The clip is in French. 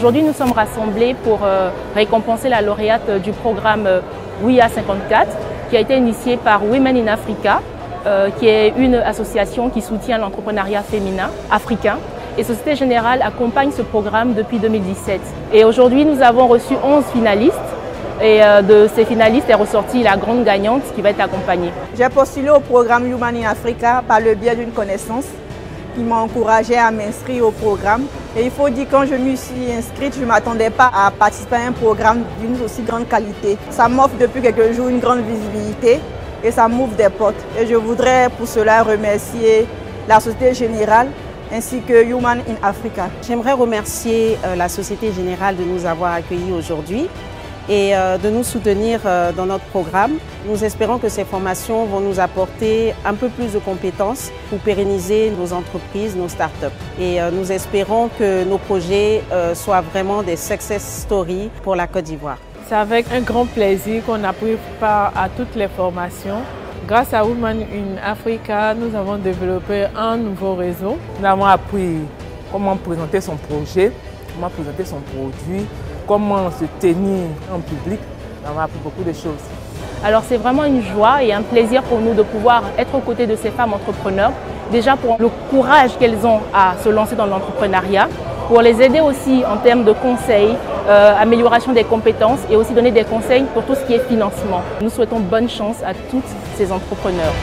Aujourd'hui, nous sommes rassemblés pour euh, récompenser la lauréate du programme euh, WIA 54 qui a été initié par Women in Africa, euh, qui est une association qui soutient l'entrepreneuriat féminin africain. Et Société Générale accompagne ce programme depuis 2017. Et aujourd'hui, nous avons reçu 11 finalistes. Et de ces finalistes est ressortie la grande gagnante qui va être accompagnée. J'ai postulé au programme Human in Africa par le biais d'une connaissance qui m'a encouragé à m'inscrire au programme. Et il faut dire quand je me suis inscrite, je ne m'attendais pas à participer à un programme d'une aussi grande qualité. Ça m'offre depuis quelques jours une grande visibilité et ça m'ouvre des portes. Et je voudrais pour cela remercier la Société Générale ainsi que Human in Africa. J'aimerais remercier euh, la Société Générale de nous avoir accueillis aujourd'hui et euh, de nous soutenir euh, dans notre programme. Nous espérons que ces formations vont nous apporter un peu plus de compétences pour pérenniser nos entreprises, nos startups. Et euh, nous espérons que nos projets soient vraiment des success stories pour la Côte d'Ivoire. C'est avec un grand plaisir qu'on a pris part à toutes les formations. Grâce à Women in Africa, nous avons développé un nouveau réseau. Nous avons appris comment présenter son projet, comment présenter son produit, comment se tenir en public. On a appris beaucoup de choses. Alors c'est vraiment une joie et un plaisir pour nous de pouvoir être aux côtés de ces femmes entrepreneurs, déjà pour le courage qu'elles ont à se lancer dans l'entrepreneuriat, pour les aider aussi en termes de conseils, euh, amélioration des compétences et aussi donner des conseils pour tout ce qui est financement. Nous souhaitons bonne chance à toutes ces entrepreneurs.